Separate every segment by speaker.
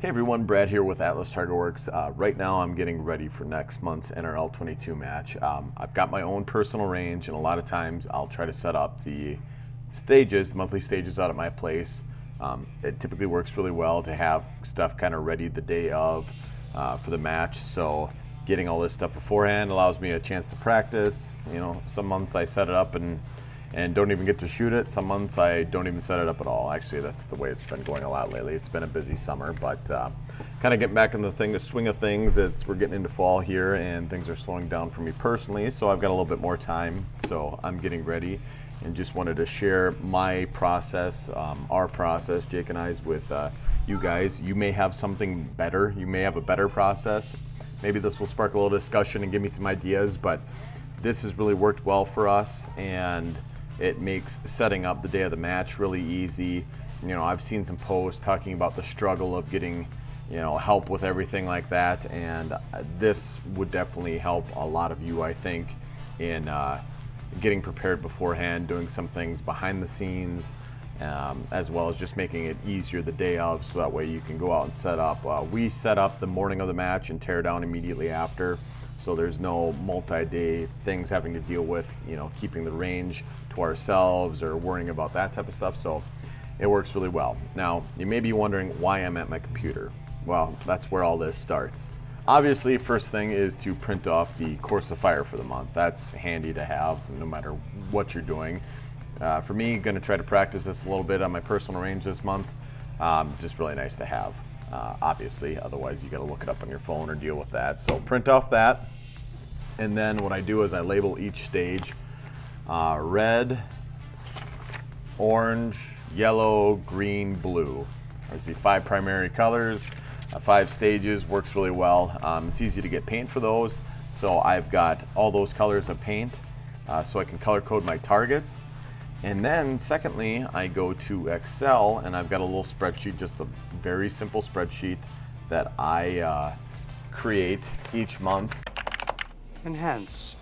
Speaker 1: Hey everyone, Brad here with Atlas Target Works. Uh, right now I'm getting ready for next month's NRL 22 match. Um, I've got my own personal range and a lot of times I'll try to set up the stages, the monthly stages out at my place. Um, it typically works really well to have stuff kind of ready the day of uh, for the match. So getting all this stuff beforehand allows me a chance to practice. You know, some months I set it up and and don't even get to shoot it. Some months I don't even set it up at all. Actually, that's the way it's been going a lot lately. It's been a busy summer, but uh, kind of getting back in the thing, the swing of things. It's we're getting into fall here, and things are slowing down for me personally. So I've got a little bit more time. So I'm getting ready, and just wanted to share my process, um, our process, Jake and I's with uh, you guys. You may have something better. You may have a better process. Maybe this will spark a little discussion and give me some ideas, but this has really worked well for us and it makes setting up the day of the match really easy. You know, I've seen some posts talking about the struggle of getting, you know, help with everything like that, and this would definitely help a lot of you, I think, in uh, getting prepared beforehand, doing some things behind the scenes, um, as well as just making it easier the day of, so that way you can go out and set up. Uh, we set up the morning of the match and tear down immediately after so there's no multi-day things having to deal with, you know, keeping the range to ourselves or worrying about that type of stuff. So it works really well. Now, you may be wondering why I'm at my computer. Well, that's where all this starts. Obviously, first thing is to print off the course of fire for the month. That's handy to have no matter what you're doing. Uh, for me, going to try to practice this a little bit on my personal range this month. Um, just really nice to have uh, obviously. Otherwise, you got to look it up on your phone or deal with that. So print off that. And then what I do is I label each stage uh, red, orange, yellow, green, blue. I see five primary colors, uh, five stages, works really well. Um, it's easy to get paint for those. So I've got all those colors of paint uh, so I can color code my targets. And then secondly, I go to Excel and I've got a little spreadsheet, just a very simple spreadsheet that I uh, create each month.
Speaker 2: Enhance.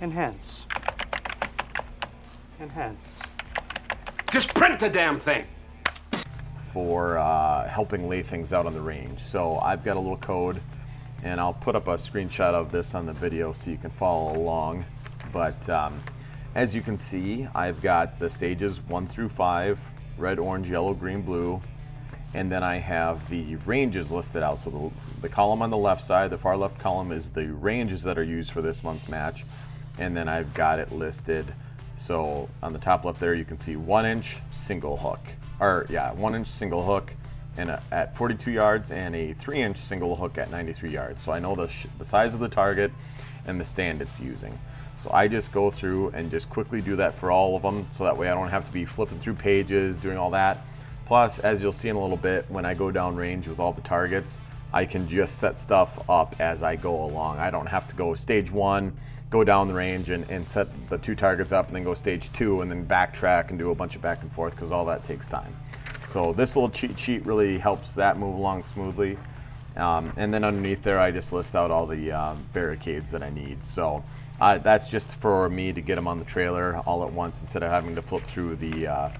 Speaker 2: Enhance. Enhance.
Speaker 3: Just print the damn thing!
Speaker 1: For uh, helping lay things out on the range. So I've got a little code and I'll put up a screenshot of this on the video so you can follow along. But um, as you can see, I've got the stages one through five, red, orange, yellow, green, blue, and then I have the ranges listed out. So the, the column on the left side, the far left column is the ranges that are used for this month's match. And then I've got it listed. So on the top left there, you can see one inch single hook, or yeah, one inch single hook and a, at 42 yards and a three inch single hook at 93 yards. So I know the, the size of the target and the stand it's using. So I just go through and just quickly do that for all of them so that way I don't have to be flipping through pages, doing all that. Plus, as you'll see in a little bit, when I go down range with all the targets, I can just set stuff up as I go along. I don't have to go stage one, go down the range and, and set the two targets up and then go stage two and then backtrack and do a bunch of back and forth because all that takes time. So this little cheat sheet really helps that move along smoothly. Um, and then underneath there, I just list out all the uh, barricades that I need. So uh, that's just for me to get them on the trailer all at once instead of having to flip through the uh,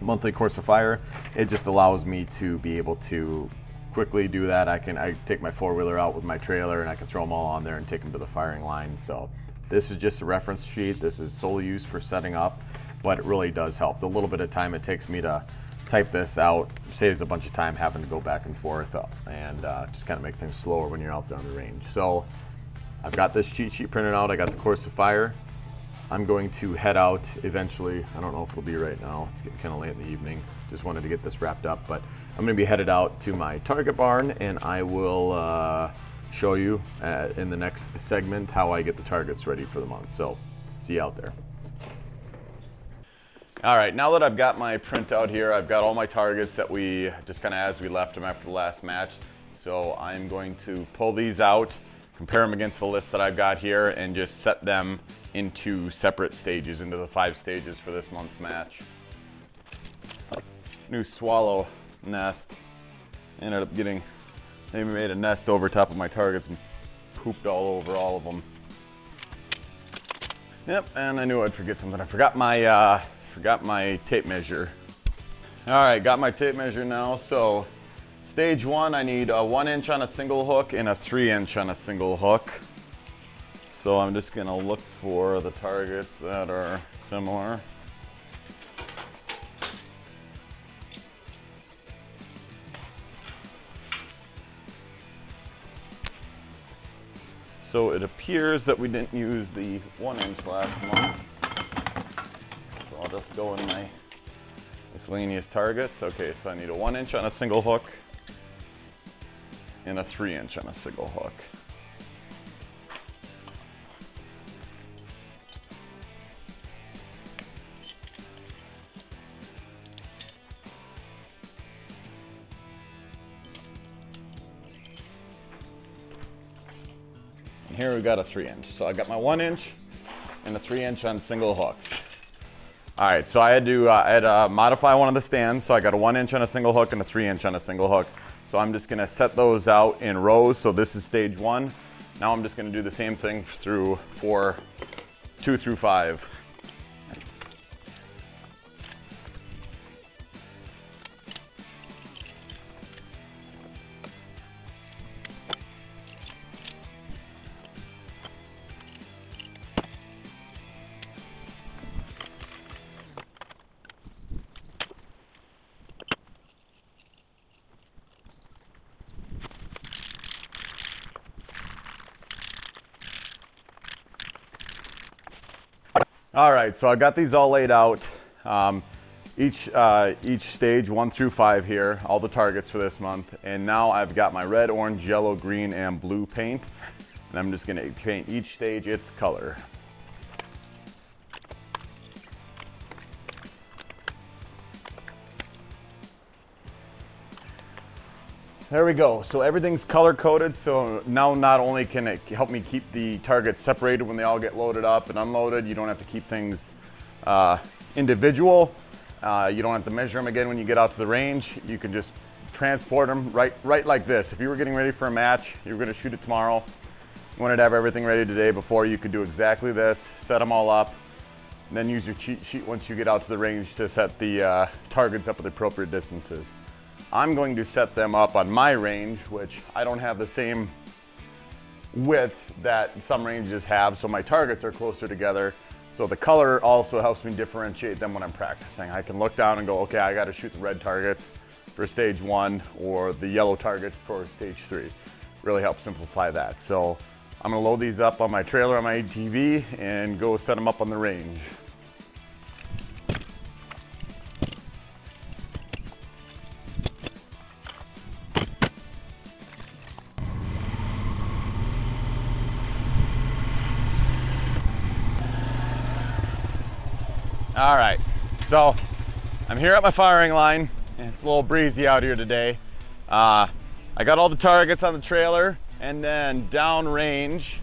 Speaker 1: monthly course of fire. It just allows me to be able to quickly do that. I can I take my four wheeler out with my trailer and I can throw them all on there and take them to the firing line. So this is just a reference sheet. This is solely used for setting up, but it really does help. The little bit of time it takes me to type this out saves a bunch of time having to go back and forth and uh, just kind of make things slower when you're out there on the range. So I've got this cheat sheet printed out. I got the course of fire. I'm going to head out eventually. I don't know if it'll be right now. It's getting kind of late in the evening. Just wanted to get this wrapped up, but I'm going to be headed out to my target barn and I will uh, show you uh, in the next segment how I get the targets ready for the month. So see you out there. All right, now that I've got my printout here, I've got all my targets that we just kind of as we left them after the last match. So I'm going to pull these out compare them against the list that I've got here and just set them into separate stages, into the five stages for this month's match. New swallow nest. Ended up getting, they made a nest over top of my targets and pooped all over all of them. Yep, and I knew I'd forget something. I forgot my, uh, forgot my tape measure. All right, got my tape measure now, so Stage one, I need a one inch on a single hook and a three inch on a single hook. So I'm just gonna look for the targets that are similar. So it appears that we didn't use the one inch last month. So I'll just go in my miscellaneous targets. Okay, so I need a one inch on a single hook and a three inch on a single hook. And here we got a three inch. So I got my one inch and a three inch on single hooks. All right, so I had to, uh, I had to modify one of the stands. So I got a one inch on a single hook and a three inch on a single hook. So I'm just gonna set those out in rows. So this is stage one. Now I'm just gonna do the same thing through for two through five. All right, so I got these all laid out. Um, each, uh, each stage one through five here, all the targets for this month. And now I've got my red, orange, yellow, green, and blue paint. And I'm just gonna paint each stage its color. There we go. So everything's color coded. So now not only can it help me keep the targets separated when they all get loaded up and unloaded, you don't have to keep things uh, individual. Uh, you don't have to measure them again when you get out to the range. You can just transport them right, right like this. If you were getting ready for a match, you were gonna shoot it tomorrow, you wanted to have everything ready today before, you could do exactly this, set them all up, and then use your cheat sheet once you get out to the range to set the uh, targets up at the appropriate distances. I'm going to set them up on my range, which I don't have the same width that some ranges have, so my targets are closer together. So the color also helps me differentiate them when I'm practicing. I can look down and go, okay, I gotta shoot the red targets for stage one or the yellow target for stage three. Really helps simplify that. So I'm gonna load these up on my trailer on my ATV and go set them up on the range. So I'm here at my firing line. and It's a little breezy out here today. Uh, I got all the targets on the trailer and then downrange.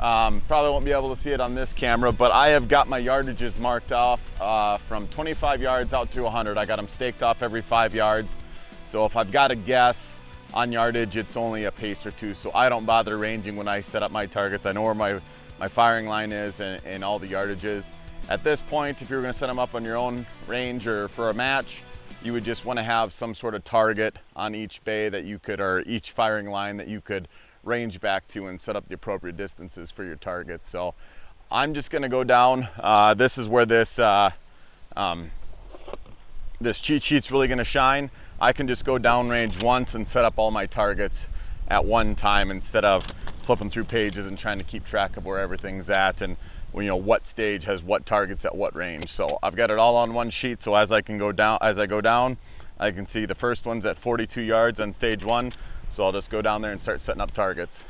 Speaker 1: Um, probably won't be able to see it on this camera, but I have got my yardages marked off uh, from 25 yards out to 100. I got them staked off every five yards. So if I've got a guess on yardage, it's only a pace or two. So I don't bother ranging when I set up my targets. I know where my, my firing line is and, and all the yardages. At this point, if you were gonna set them up on your own range or for a match, you would just wanna have some sort of target on each bay that you could, or each firing line that you could range back to and set up the appropriate distances for your targets. So I'm just gonna go down. Uh, this is where this, uh, um, this cheat sheet's really gonna shine. I can just go downrange once and set up all my targets at one time instead of flipping through pages and trying to keep track of where everything's at and you know what stage has what targets at what range. So I've got it all on one sheet. So as I can go down, as I go down, I can see the first one's at 42 yards on stage one. So I'll just go down there and start setting up targets.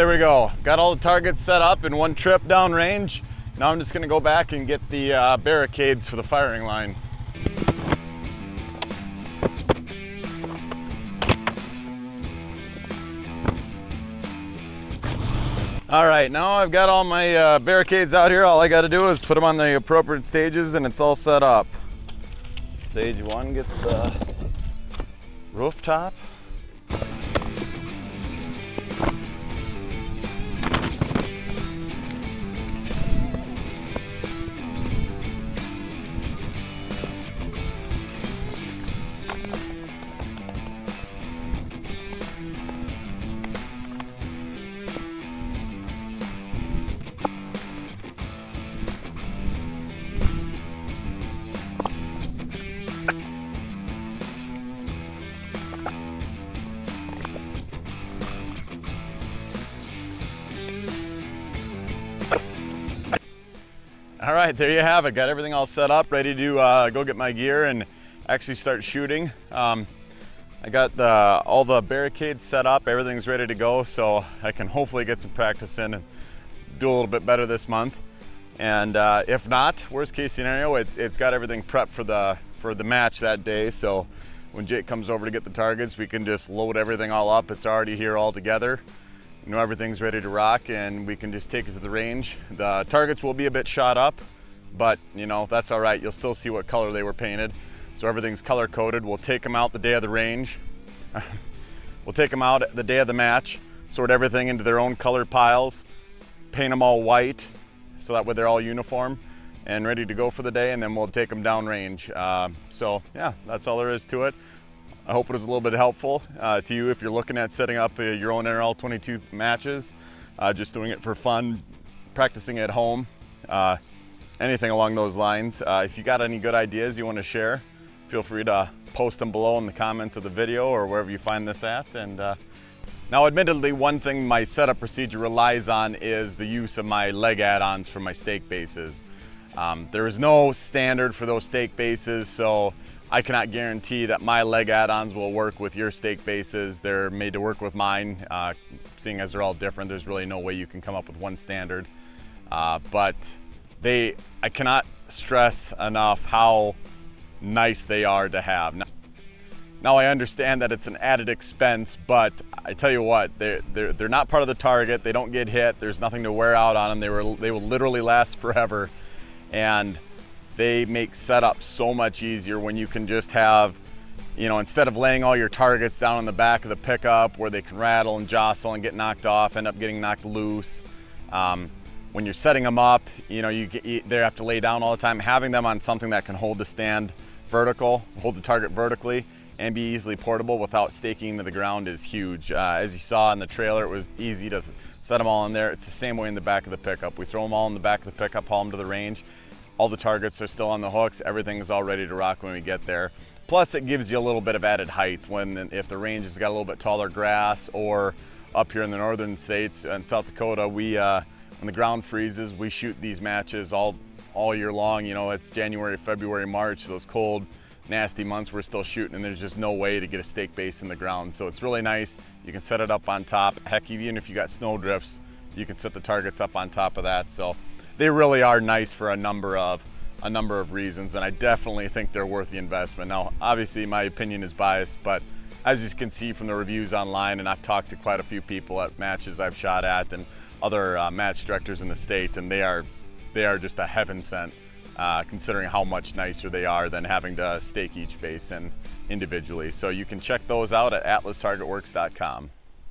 Speaker 1: There we go. Got all the targets set up in one trip down range. Now I'm just gonna go back and get the uh, barricades for the firing line. All right, now I've got all my uh, barricades out here. All I gotta do is put them on the appropriate stages and it's all set up. Stage one gets the rooftop. All right, there you have it. Got everything all set up, ready to uh, go get my gear and actually start shooting. Um, I got the, all the barricades set up, everything's ready to go, so I can hopefully get some practice in and do a little bit better this month. And uh, if not, worst case scenario, it, it's got everything prepped for the for the match that day. So when Jake comes over to get the targets, we can just load everything all up. It's already here all together you know everything's ready to rock and we can just take it to the range. The targets will be a bit shot up, but you know, that's all right. You'll still see what color they were painted. So everything's color coded. We'll take them out the day of the range. we'll take them out the day of the match, sort everything into their own color piles, paint them all white so that way they're all uniform and ready to go for the day and then we'll take them down range. Uh, so yeah, that's all there is to it. I hope it was a little bit helpful uh, to you if you're looking at setting up uh, your own NRL 22 matches, uh, just doing it for fun, practicing at home, uh, anything along those lines. Uh, if you got any good ideas you want to share, feel free to post them below in the comments of the video or wherever you find this at. And uh, now, admittedly, one thing my setup procedure relies on is the use of my leg add-ons for my stake bases. Um, there is no standard for those stake bases, so I cannot guarantee that my leg add-ons will work with your stake bases. They're made to work with mine. Uh, seeing as they're all different, there's really no way you can come up with one standard. Uh, but they, I cannot stress enough how nice they are to have. Now, now I understand that it's an added expense, but I tell you what, they're, they're, they're not part of the target. They don't get hit. There's nothing to wear out on them. They, were, they will literally last forever. And they make setup so much easier when you can just have, you know, instead of laying all your targets down on the back of the pickup where they can rattle and jostle and get knocked off, end up getting knocked loose. Um, when you're setting them up, you know, you, get, you they have to lay down all the time. Having them on something that can hold the stand vertical, hold the target vertically, and be easily portable without staking to the ground is huge. Uh, as you saw in the trailer, it was easy to set them all in there. It's the same way in the back of the pickup. We throw them all in the back of the pickup, haul them to the range, all the targets are still on the hooks. Everything is all ready to rock when we get there. Plus it gives you a little bit of added height when if the range has got a little bit taller grass or up here in the northern states and South Dakota, we uh, when the ground freezes, we shoot these matches all all year long. You know, it's January, February, March, those cold, nasty months we're still shooting and there's just no way to get a stake base in the ground. So it's really nice. You can set it up on top. Heck, even if you got snow drifts, you can set the targets up on top of that. So they really are nice for a number of a number of reasons and I definitely think they're worth the investment. Now obviously my opinion is biased but as you can see from the reviews online and I've talked to quite a few people at matches I've shot at and other uh, match directors in the state and they are they are just a heaven sent uh, considering how much nicer they are than having to stake each basin individually. So you can check those out at atlastargetworks.com.